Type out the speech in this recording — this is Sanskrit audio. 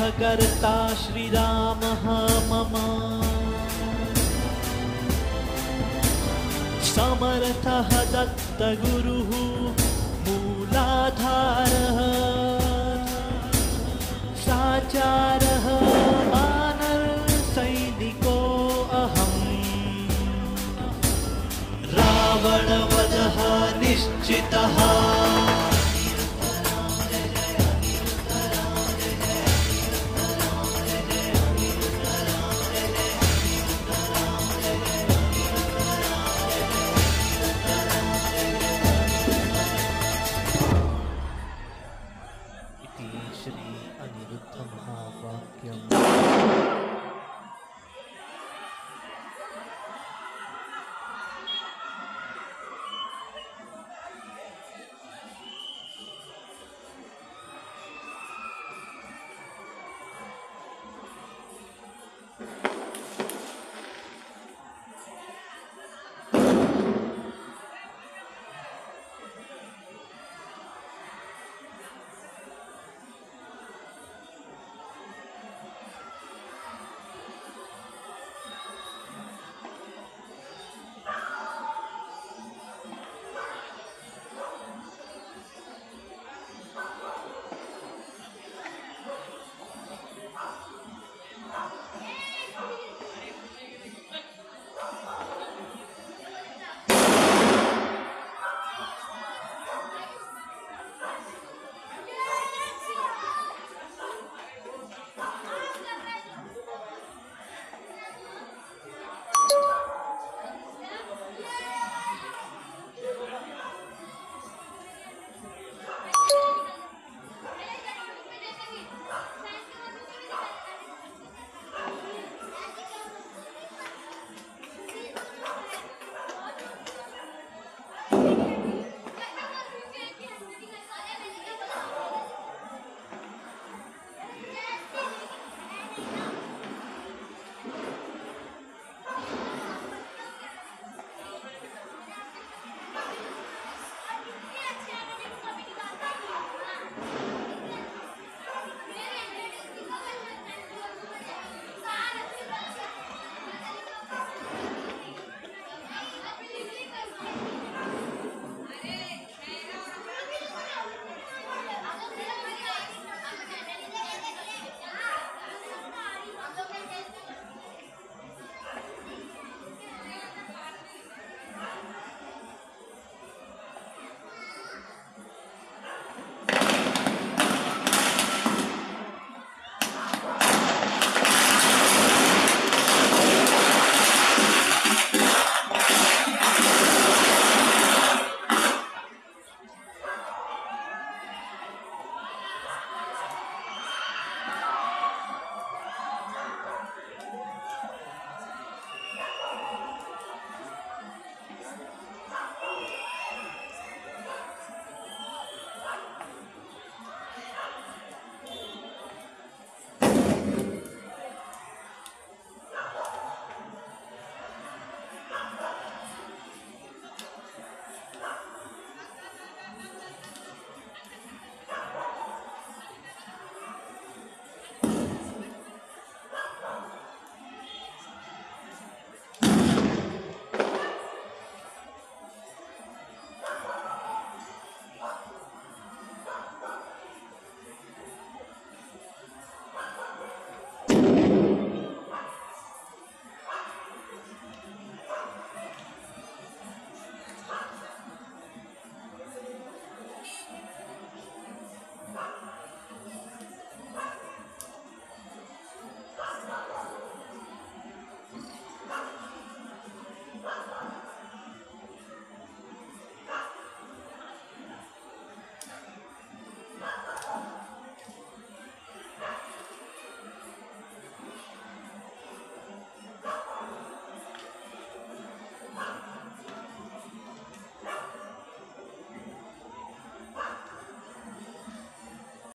कर्ता श्रीरामः मम। समर्थः दत्तगुरुः मूलाधारः। साचारः वानरसैनिको अहम्। रावणवधः निश्चितः।